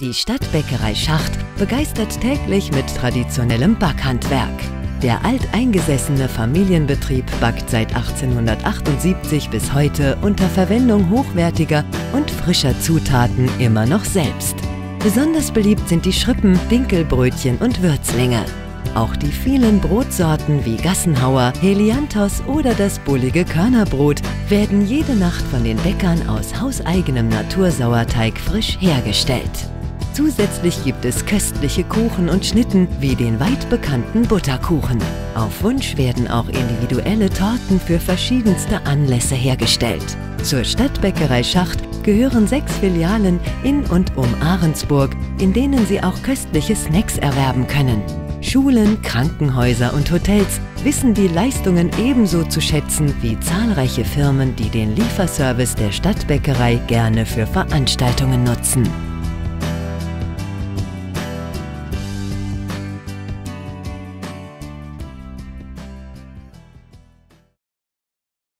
Die Stadtbäckerei Schacht begeistert täglich mit traditionellem Backhandwerk. Der alteingesessene Familienbetrieb backt seit 1878 bis heute unter Verwendung hochwertiger und frischer Zutaten immer noch selbst. Besonders beliebt sind die Schrippen, Dinkelbrötchen und Würzlinge. Auch die vielen Brotsorten wie Gassenhauer, Helianthos oder das bullige Körnerbrot werden jede Nacht von den Bäckern aus hauseigenem Natursauerteig frisch hergestellt. Zusätzlich gibt es köstliche Kuchen und Schnitten wie den weit bekannten Butterkuchen. Auf Wunsch werden auch individuelle Torten für verschiedenste Anlässe hergestellt. Zur Stadtbäckerei Schacht gehören sechs Filialen in und um Ahrensburg, in denen Sie auch köstliche Snacks erwerben können. Schulen, Krankenhäuser und Hotels wissen die Leistungen ebenso zu schätzen wie zahlreiche Firmen, die den Lieferservice der Stadtbäckerei gerne für Veranstaltungen nutzen.